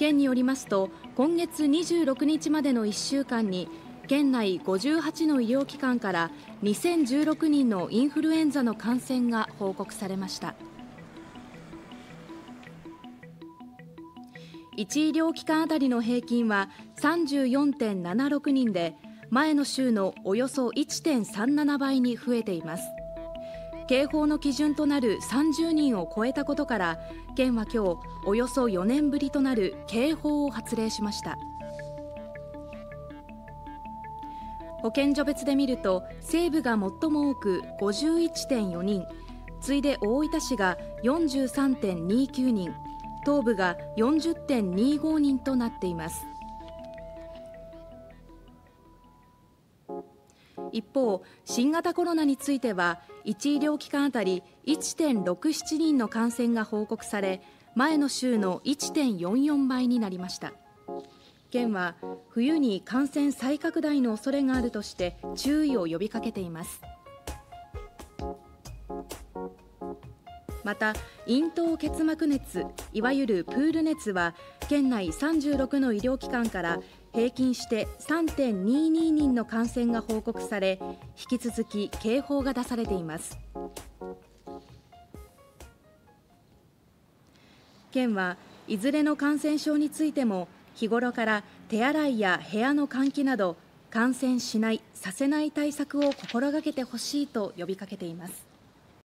県によりますと今月26日までの1週間に県内58の医療機関から2016人のインフルエンザの感染が報告されました。1医療機関あたりの平均は34.76人で前の週のおよそ1.37倍に増えています。警報の基準となる30人を超えたことから県は今日およそ4年ぶりとなる警報を発令しました。保健所別で見ると西部が最も多く51.4人次いで大分市が43.29人東部が40.25人となっています。一方、新型コロナについては1医療機関あたり1.67人の感染が報告され前の週の1.44倍になりました。県は冬に感染再拡大の恐れがあるとして注意を呼びかけています。また咽頭結膜熱いわゆるプール熱は県内36の医療機関から平均して3.22人の感染が報告され引き続き警報が出されています。県はいずれの感染症についても日頃から手洗いや部屋の換気など感染しないさせない対策を心がけてほしいと呼びかけています。